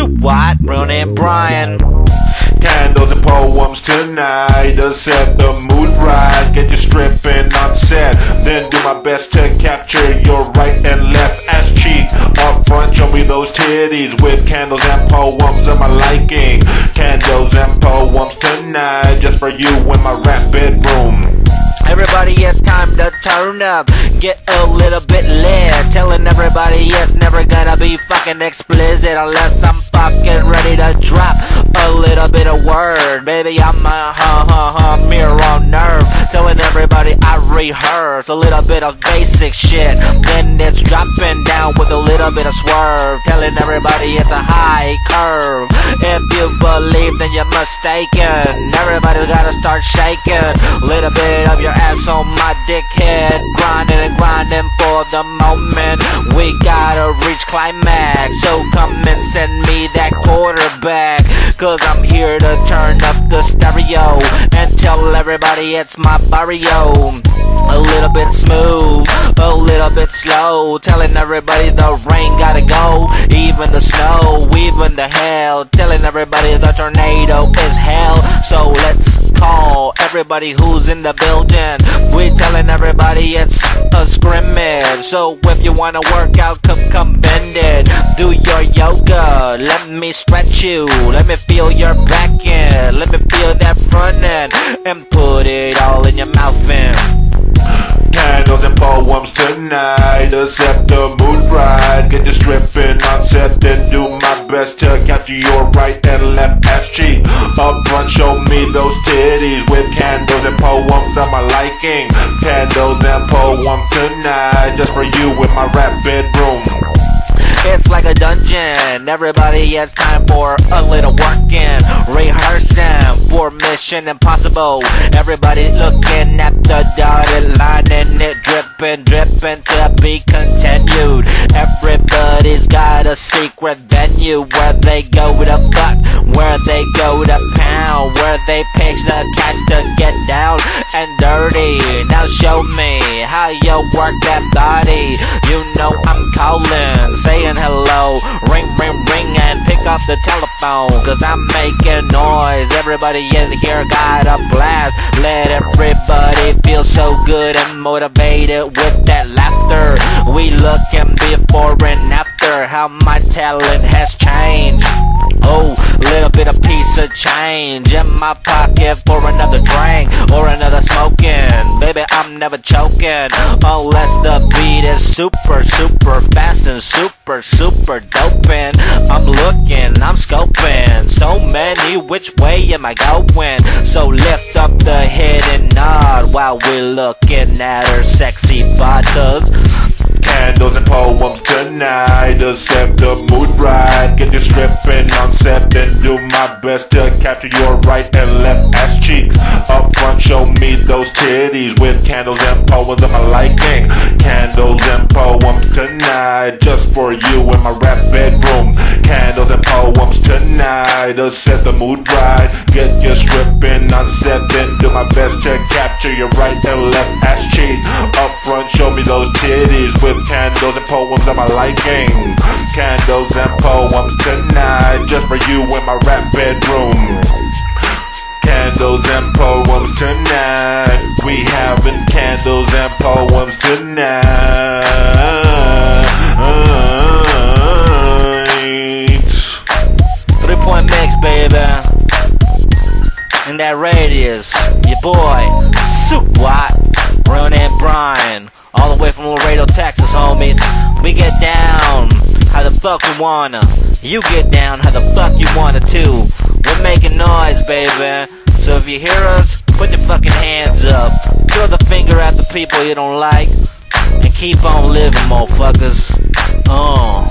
Soup White, real name Brian. Candles and poems tonight to set the mood right. Get you stripping on set, then do my best to capture your right and left ass cheeks. Up front, show me those titties with candles and poems of my liking. Candles and poems tonight, just for you and my. It's time to turn up. Get a little bit lit. Telling everybody it's never gonna be fucking explicit unless I'm fucking ready to drop a little bit of word. Baby, I'm a ha ha ha mirror on nerve. Telling everybody I rehearse a little bit of basic shit. Then it's dropping down with a bit of swerve. Telling everybody it's a high curve. If you believe, then you're mistaken. Everybody's gotta start shaking. Little bit of your ass on my dickhead. Grinding and grinding for the moment. We gotta reach climax. So come and send me that quarterback. Cause I'm here to turn up the stereo. And tell everybody it's my barrio. A little bit smooth, a little bit slow. Telling everybody the rain gotta go. Even the snow, even the hell. Telling everybody the tornado is hell. So let's everybody who's in the building. We telling everybody it's a scrimmage. So if you wanna work out, come come bend it. Do your yoga. Let me stretch you. Let me feel your back end. Let me feel that front end. And put it all in your mouth and Candles and poems tonight to set the mood. Best to capture your right and left ass cheek. Up front, show me those titties with candles and poems of my liking. Candles and poems tonight, just for you in my rap bedroom. It's like a dungeon. Everybody, it's time for a little working, rehearsing for Mission Impossible. Everybody looking at the dotted line and dripping to be continued. Everybody's got a secret venue where they go to fuck, where they go to pound, where they pitch the cat to get down and dirty. Now show me how you work that body. You know I'm calling, saying hello, ring, ring, ring, and pick up the telephone. Cause I'm making noise. Everybody in here got a blast. Let everybody feel so good and motivated with that laughter. We looking before and after how my talent has changed. Oh, little bit of piece of change in my pocket for another drink or another smoking. Baby, I'm never choking unless the beat is super, super fast and super, super doping. I'm looking, I'm scoping. So many, which way am I going? So lift up the head and nod while we're looking at her sexy bodies. Candles and poems tonight to set the mood right. Get you stripping on set, my best to capture your right and left ass cheeks. Up front, show me those titties with candles and poems of my liking. Candles and poems tonight, just for you in my rap bedroom. Candles and poems tonight to set the mood right. Get you stripping on set, then do my best to capture your right and left ass cheek. Up front, show me those titties with candles and poems of my liking. Candles and poems tonight, just for you in my rap bedroom. Candles and poems tonight. We having candles and poems tonight. Uh, uh. Point mix, baby. In that radius, your boy, Soup real name Brian, all the way from Laredo, Texas, homies. We get down how the fuck we wanna. You get down how the fuck you wanna too. We're making noise, baby. So if you hear us, put your fucking hands up. Throw the finger at the people you don't like. And keep on living, motherfuckers. Uh.